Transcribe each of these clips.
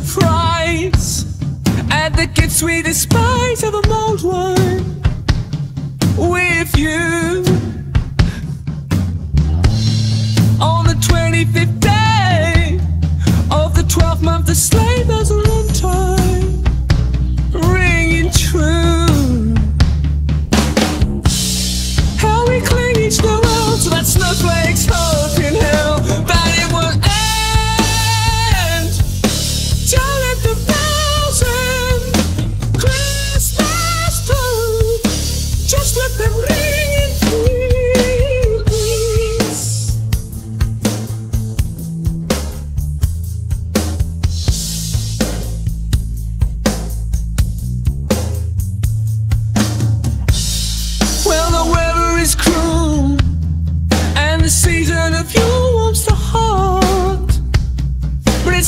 surprise And the gifts we despise of a mold one With you. On the 25th day Of the 12th month the slave bells are on time Ringing true. How we cling each the world To that snowflake's hope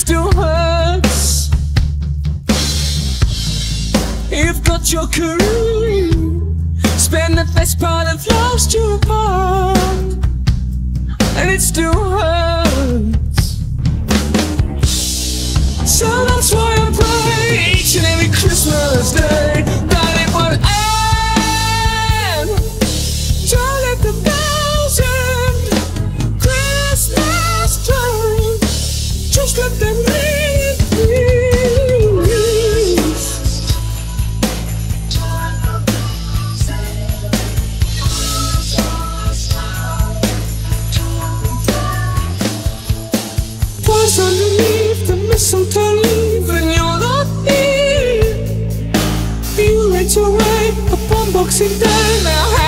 still hurts. You've got your career, spend the best part of last year apart, and it still hurts. Underneath the mistletoe when you're not here. You went away upon Boxing Day. Now